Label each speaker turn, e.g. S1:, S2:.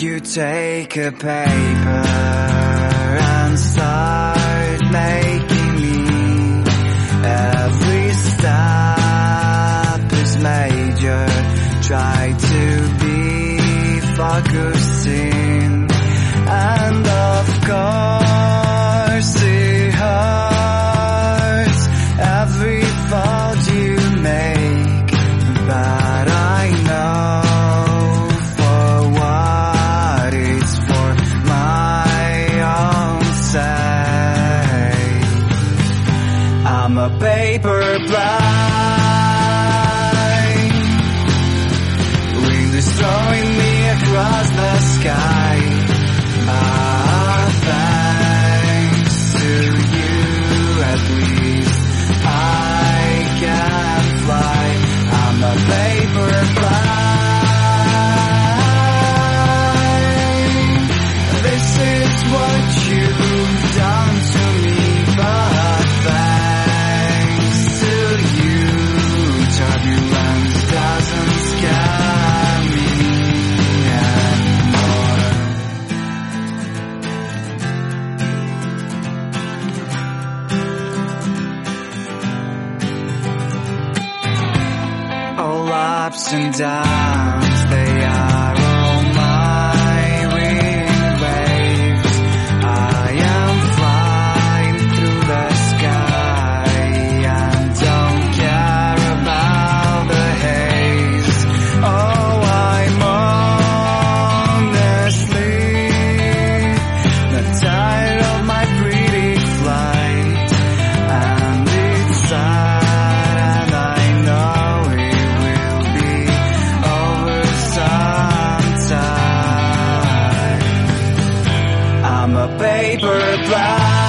S1: You take a paper and start making me. Every step is major. Try to be focusing And I'm a paper plane, wind is throwing me across the sky. ups and downs they are. fly.